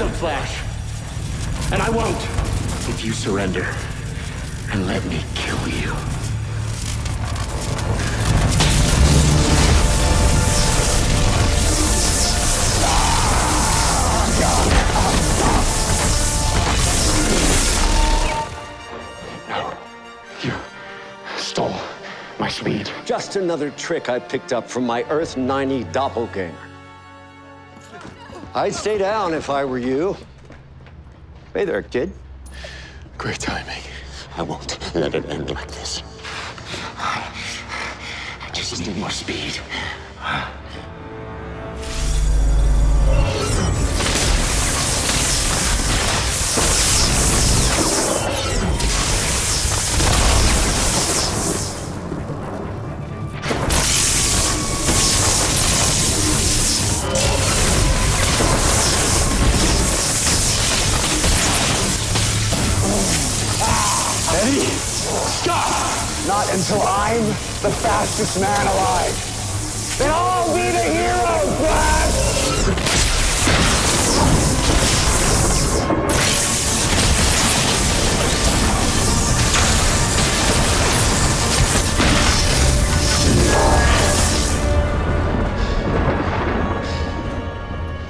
them, Flash. And I won't if you surrender and let me kill you. No. You stole my speed. Just another trick I picked up from my Earth 90 doppelganger. I'd stay down if I were you. Hey there, kid. Great timing. I won't let it end like this. I just need more speed. Not until I'm the fastest man alive. Then I'll be the hero, Flash!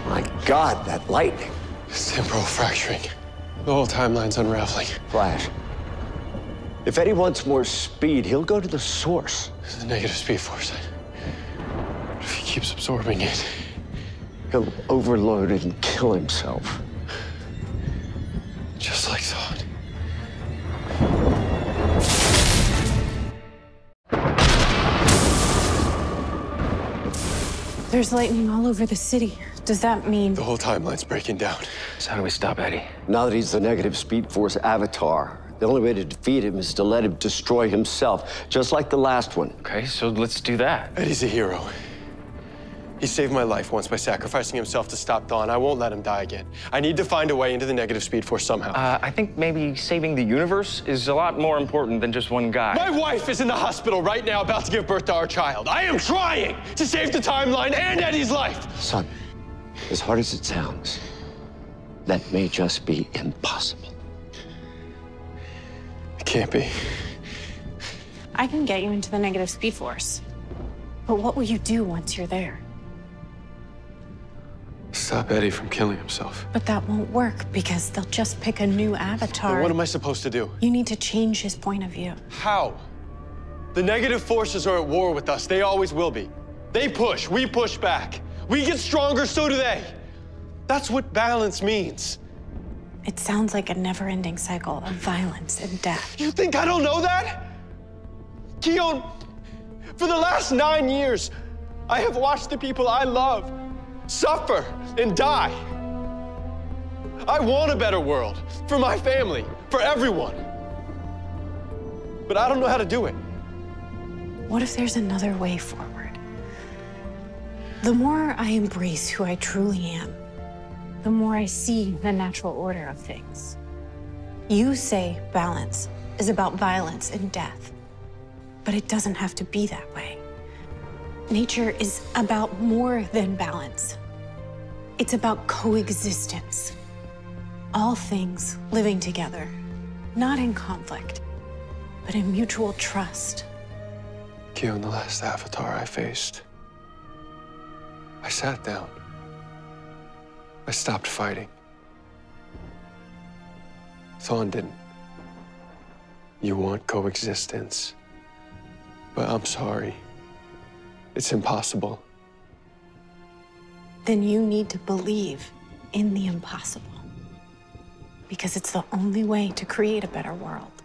My God, that lightning. It's temporal fracturing. The whole timeline's unraveling. Flash. If Eddie wants more speed, he'll go to the source. The negative speed force. What if he keeps absorbing it? He'll overload it and kill himself. Just like thought. There's lightning all over the city. Does that mean The whole timeline's breaking down. So how do we stop Eddie? Now that he's the negative speed force avatar, the only way to defeat him is to let him destroy himself, just like the last one. Okay, so let's do that. Eddie's a hero. He saved my life once by sacrificing himself to stop Thawne. I won't let him die again. I need to find a way into the negative speed force somehow. Uh, I think maybe saving the universe is a lot more important than just one guy. my wife is in the hospital right now about to give birth to our child. I am trying to save the timeline and Eddie's life. Son, as hard as it sounds, that may just be impossible. Can't be. I can get you into the negative speed force? But what will you do once you're there? Stop Eddie from killing himself. But that won't work because they'll just pick a new avatar. But what am I supposed to do? You need to change his point of view. How? The negative forces are at war with us. They always will be. They push, we push back. We get stronger, so do they. That's what balance means. It sounds like a never ending cycle of violence and death. You think I don't know that? Khione, for the last nine years, I have watched the people I love suffer and die. I want a better world for my family, for everyone. But I don't know how to do it. What if there's another way forward? The more I embrace who I truly am, the more I see the natural order of things. You say balance is about violence and death, but it doesn't have to be that way. Nature is about more than balance. It's about coexistence. All things living together, not in conflict, but in mutual trust. Khione, the last avatar I faced, I sat down. I stopped fighting. Thawne didn't. You want coexistence. But I'm sorry. It's impossible. then you need to believe in the impossible. Because it's the only way to create a better world.